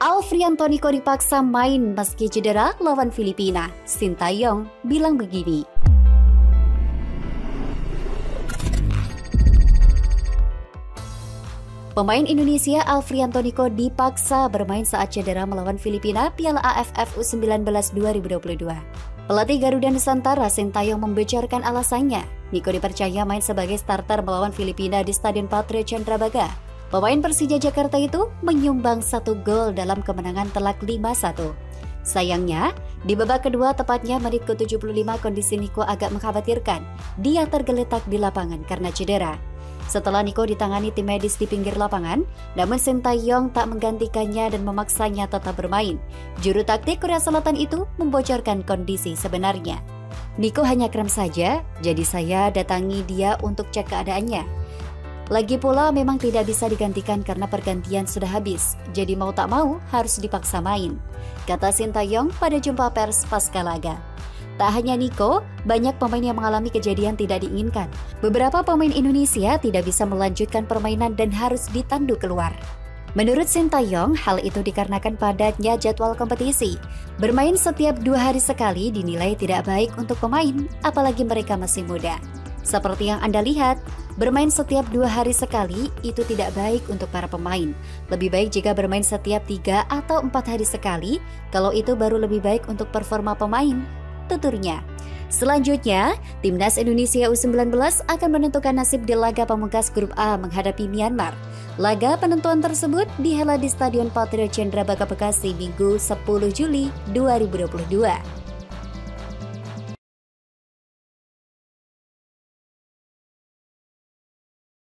Alfriantoniko dipaksa main meski cedera lawan Filipina. Sintayong bilang begini. Pemain Indonesia Alfriantoniko dipaksa bermain saat cedera melawan Filipina Piala AFF U19 2022. Pelatih Garuda Nusantara Sintayong membejarkan alasannya. Niko dipercaya main sebagai starter melawan Filipina di Stadion Patria Chandrabaga Pemain Persija Jakarta itu menyumbang satu gol dalam kemenangan telak 5-1. Sayangnya, di babak kedua tepatnya menit ke-75 kondisi Niko agak mengkhawatirkan. Dia tergeletak di lapangan karena cedera. Setelah Niko ditangani tim medis di pinggir lapangan, namun Sintayong tak menggantikannya dan memaksanya tetap bermain. Juru taktik Korea Selatan itu membocorkan kondisi sebenarnya. Niko hanya krem saja, jadi saya datangi dia untuk cek keadaannya. Lagi pula memang tidak bisa digantikan karena pergantian sudah habis, jadi mau tak mau harus dipaksa main. Kata Sintayong pada jumpa pers pasca laga. Tak hanya Nico, banyak pemain yang mengalami kejadian tidak diinginkan. Beberapa pemain Indonesia tidak bisa melanjutkan permainan dan harus ditandu keluar. Menurut Sintayong, hal itu dikarenakan padatnya jadwal kompetisi. Bermain setiap dua hari sekali dinilai tidak baik untuk pemain, apalagi mereka masih muda. Seperti yang Anda lihat, bermain setiap dua hari sekali itu tidak baik untuk para pemain. Lebih baik jika bermain setiap tiga atau empat hari sekali, kalau itu baru lebih baik untuk performa pemain. Tuturnya. Selanjutnya, Timnas Indonesia U19 akan menentukan nasib di laga pamungkas grup A menghadapi Myanmar. Laga penentuan tersebut dihelat di Stadion Patria Baga Bekasi Minggu 10 Juli 2022.